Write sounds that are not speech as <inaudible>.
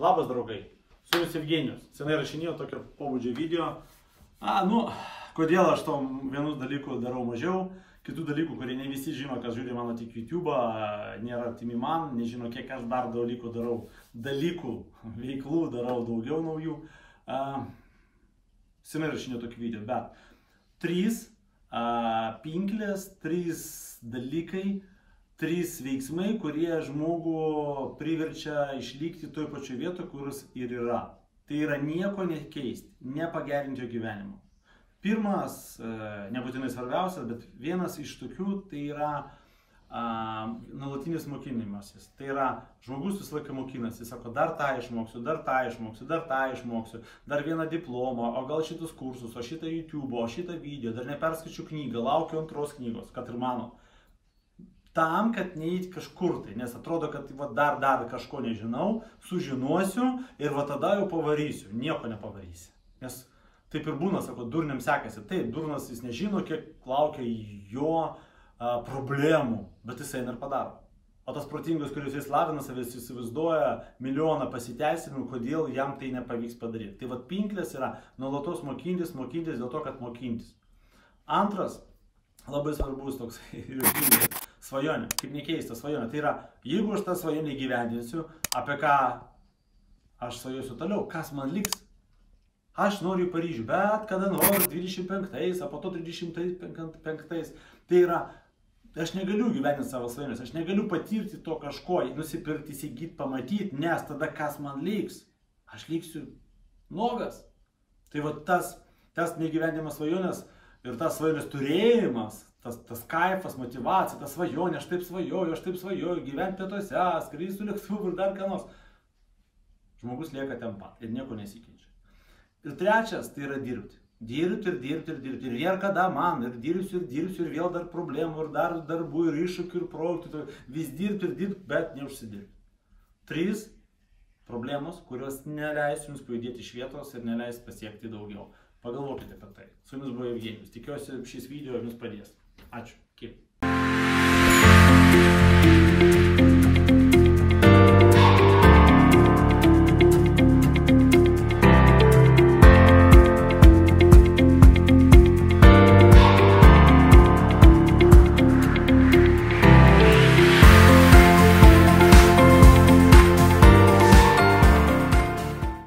Labas draugai, su jumis Evgenijus. Senai rašinėjau tokio pobūdžio video. A, nu, kodėl aš tom vienus dalykų darau mažiau, kitų dalykų, kurie ne visi žino, kas žiūri mano tik YouTube, nėra artimi man, nežino, kiek aš dar dalykų darau, dalykų, veiklų darau daugiau naujų. A, senai rašinėjau tokį video, bet trys a, pinklės, trys dalykai, trys veiksmai, kurie žmogų priverčia išlikti toj pačioj vietoje, kuris ir yra. Tai yra nieko nekeisti, nepagerinti jo gyvenimo. Pirmas, e, nebūtinai svarbiausias, bet vienas iš tokių tai yra nuolatinis mokinimasis. Tai yra žmogus visą laiką mokinasi, sako, dar tą išmoksiu, dar tą išmoksiu, dar tą išmoksiu, dar vieną diplomą, o gal šitus kursus, o šitą YouTube, o šitą video, dar neperskaičiu knygą, laukiu antros knygos, kad ir mano tam, kad neįt kažkur tai, nes atrodo, kad va, dar, dar kažko nežinau, sužinosiu ir va tada jau pavarysiu, nieko nepavarysi. Nes taip ir būna, sako, durniam sekasi, taip, durnas jis nežino, kiek laukia jo a, problemų, bet jis eina ir padaro. O tas protingas, kuris jis lavina savęs, įsivaizduoja milijoną pasiteisinimų, kodėl jam tai nepavyks padaryti. Tai vad pinklės yra nuolatos mokintis, mokintis dėl to, kad mokintis. Antras, labai svarbus toks <laughs> ir svajonė, kaip nekeista svajonė. Tai yra, jeigu aš tą svajonę gyvendinsiu, apie ką aš svajosiu toliau, kas man liks. Aš noriu į Paryžių, bet kada nors 25, o po to 35. Tai yra, aš negaliu gyventi savo svajonės, aš negaliu patirti to kažko, nusipirkti, įsigyti, pamatyti, nes tada kas man liks. Aš liksiu nuogas. Tai va tas, tas negyvendimas svajonės ir tas svajonės turėjimas, tas, tas kaifas, motivacija, ta svajonė, aš taip svajoju, aš taip svajoju, gyventi pietuose, skrydį su lėktuvu ir dar ką nors. Žmogus lieka ten pat ir nieko nesikeičia. Ir trečias tai yra dirbti. Dirbti ir dirbti ir dirbti. Ir vėl kada man, ir dirbsiu, ir dirbsiu, ir vėl dar problemų, ir dar darbų, ir iššūkių, ir projektų. Vis dirbti ir dirbti, bet neužsidirbti. Trys problemos, kurios neleis jums pajudėti iš vietos ir neleis pasiekti daugiau. Pagalvokite apie tai. Su jumis buvo Evgenijus. Tikiuosi šis video jums padės. Ačiū. Kiek.